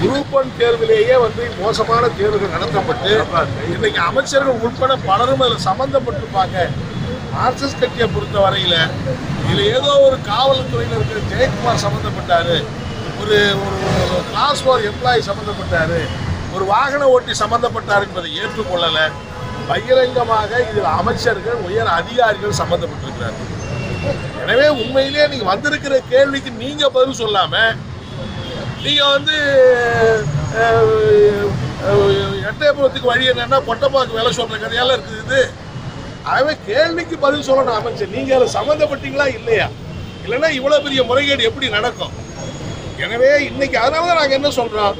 Group one தேர்விலேயே வந்து மோசமான தேர்வுகள் நடத்தப்பட்டு இன்னைக்கு அமைச்சர்கள் உட்பட பலரும் அதில் சம்பந்தப்பட்டிருப்பாங்க. ஆர்எஸ்எஸ் கட்சியை பொறுத்த வரையில் இதில் ஏதோ ஒரு காவல்துறையில் இருக்கிற ஜெயக்குமார் சம்மந்தப்பட்டார் ஒரு ஒரு கிளாஸ் ஃபோர் எம்ப்ளாயி சம்மந்தப்பட்டார் ஒரு வாகன ஓட்டி சம்மந்தப்பட்டார் என்பதை ஏற்றுக்கொள்ளலை. பகிரங்கமாக இதில் அமைச்சர்கள் உயர் அதிகாரிகள் சம்மந்தப்பட்டிருக்கிறார்கள் எனவே உண்மையிலேயே நீங்கள் வந்திருக்கிற கேள்விக்கு நீங்கள் பதில் சொல்லாமல் நீங்க வந்து எட்டயபுரத்துக்கு வழி என்னன்னா பொட்டப்பாக்கு வேலை சொல்ற கதையால இருக்குது இது. அவன் கேள்விக்கு பதில் சொல்லணும் அமைச்சர். நீங்க அதில் சம்மந்தப்பட்டீங்களா இல்லையா? இல்லைன்னா இவ்வளவு பெரிய முறைகேடு எப்படி நடக்கும்? எனவே இன்னைக்கு அதனால தான் நாங்கள் என்ன சொல்றோம்?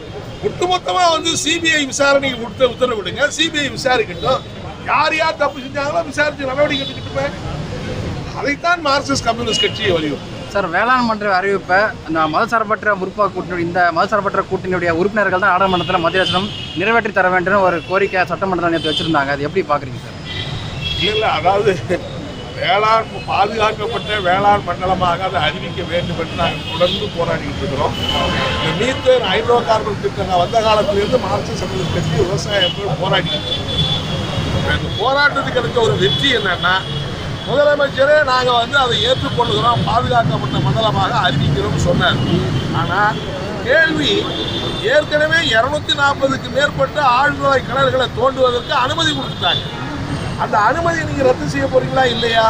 ஒட்டுமொத்தமாக வந்து சிபிஐ விசாரணைக்கு கொடுத்த உத்தரவிடுங்க. சிபிஐ விசாரிக்கட்டும். யார் யார் தப்பு செஞ்சாங்களோ விசாரிச்சு நடவடிக்கை எடுத்துக்கிட்டுமே. அதைத்தான் மார்க்சிஸ்ட் கம்யூனிஸ்ட் கட்சியை வலியுறுத்தும். சார் வேளாண் மன்ற அறிவிப்பை அந்த மதசார்பற்ற முற்போக்கு கூட்டணி இந்த மதசார்பற்ற கூட்டணியுடைய உறுப்பினர்கள் தான் நாடாளுமன்றத்தில் மத்திய அரசிடம் நிறைவேற்றி தர வேண்டும் ஒரு கோரிக்கை சட்டமன்றத்தில் நேற்று வச்சுருந்தாங்க. அது எப்படி பார்க்குறீங்க சார்? இல்லை அதாவது வேளாண் பாதுகாக்கப்பட்ட வேளாண் மண்டலமாக அதை அறிவிக்க வேண்டும் என்று நாங்கள் தொடர்ந்து போராடிக்கிட்டு இருக்கிறோம். இந்த மீத்தேன் ஹைட்ரோ கார்பன் திட்டங்கள் வந்த காலத்திலிருந்து மார்க்சிஸ்ட் கம்யூனிஸ்ட் கட்சி விவசாயிகள் போராடிட்டு இந்த போராட்டத்துக்கு கிடைச்ச ஒரு வெற்றி என்னன்னா முதலமைச்சரே நாங்கள் வந்து அதை ஏற்றுக்கொள்கிறோம் பாதுகாக்கப்பட்ட மண்டலமாக அறிவிக்கிறோம்னு சொன்னார். ஆனால் கேள்வி ஏற்கனவே இரநூத்தி நாற்பதுக்கு மேற்பட்ட ஆழ்துளை கிணறுகளை தோண்டுவதற்கு அனுமதி கொடுத்துட்டாங்க. அந்த அனுமதி நீங்கள் ரத்து செய்ய போறீங்களா இல்லையா?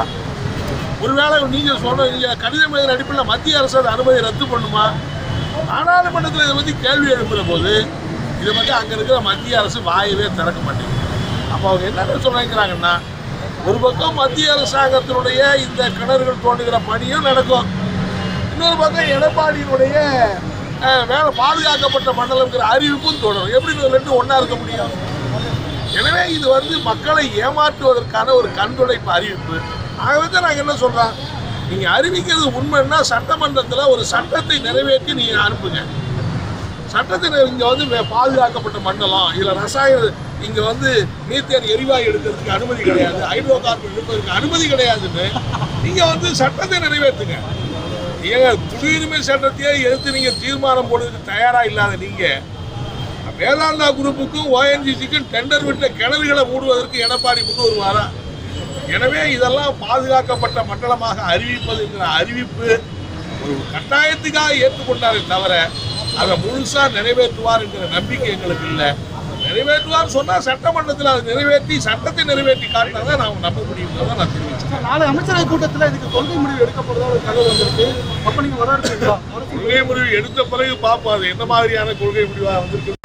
ஒருவேளை நீங்கள் சொன்ன நீங்கள் கடிதம் எழுதின அடிப்படையில் மத்திய அரசு அந்த அனுமதி ரத்து பண்ணுமா? நாடாளுமன்றத்தில் இதை பற்றி கேள்வி எழுப்புற போது இதை பற்றி அங்கே இருக்கிற மத்திய அரசு வாயவே திறக்க மாட்டேங்குது. அப்போ அவங்க என்ன சொல்லிக்கிறாங்கன்னா ஒரு பக்கம் மத்திய அரசாங்கத்தினுடைய இந்த கிணறுகள் தோண்டுகிற பணியும் நடக்கும். இன்னொரு பக்கம் எடப்பாடியினுடைய வேலை பாதுகாக்கப்பட்ட மண்டலம்ங்கிற அறிவிப்பும் தொடரும். எப்படி இது ரெண்டும் ஒன்றா இருக்க முடியும்? எனவே இது வந்து மக்களை ஏமாற்றுவதற்கான ஒரு கண்துடைப்பு அறிவிப்பு. ஆகவே தான் நாங்கள் என்ன சொல்கிறோம் நீங்கள் அறிவிக்கிறது உண்மைன்னா சட்டமன்றத்தில் ஒரு சட்டத்தை நிறைவேற்றி நீங்கள் அனுப்புங்க. சட்டத்தில் இங்கே வந்து பாதுகாக்கப்பட்ட மண்டலம் இதில் ரசாயன இங்கே வந்து மீத்தேன் எரிவாயு எடுக்கிறதுக்கு அனுமதி கிடையாது ஹைட்ரோ கார்பன் எடுப்பதற்கு அனுமதி கிடையாதுன்னு நீங்கள் வந்து சட்டத்தை நிறைவேற்றுங்க. ஏங்க குடியுரிமை சட்டத்தையே எடுத்து நீங்கள் தீர்மானம் போடுறதுக்கு தயாராக இல்லாத நீங்கள் வேதாந்தா குரூப்புக்கும் ஓஎன்ஜிசிக்கும் டெண்டர் விட்ட கிணறுகளை மூடுவதற்கு எடப்பாடி முன் வருவாரா? எனவே இதெல்லாம் பாதுகாக்கப்பட்ட மண்டலமாக அறிவிப்பது என்கிற அறிவிப்பு ஒரு கட்டாயத்துக்காக ஏற்றுக்கொண்டாரே தவிர அதை முழுசா நிறைவேற்றுவார் என்கிற நம்பிக்கை எங்களுக்கு இல்லை. நிறைவேற்றுவார் சொன்னா சட்டமன்றத்தில் அதை நிறைவேற்றி சட்டத்தை நிறைவேற்றி காட்டினா தான் நாம் நம்ப முடியுங்கிறத நான் தெரிவிச்சேன் நாளை அமைச்சரவை கூட்டத்தில் இதுக்கு கொள்கை முடிவு எடுக்கப்படுறதா ஒரு தகவல் வந்திருக்கு. அப்ப நீங்க வரவேற்கிறீங்களா கொள்கை முடிவு எடுத்த பிறகு பார்ப்போம். அது என்ன மாதிரியான கொள்கை முடிவாக வந்திருக்கு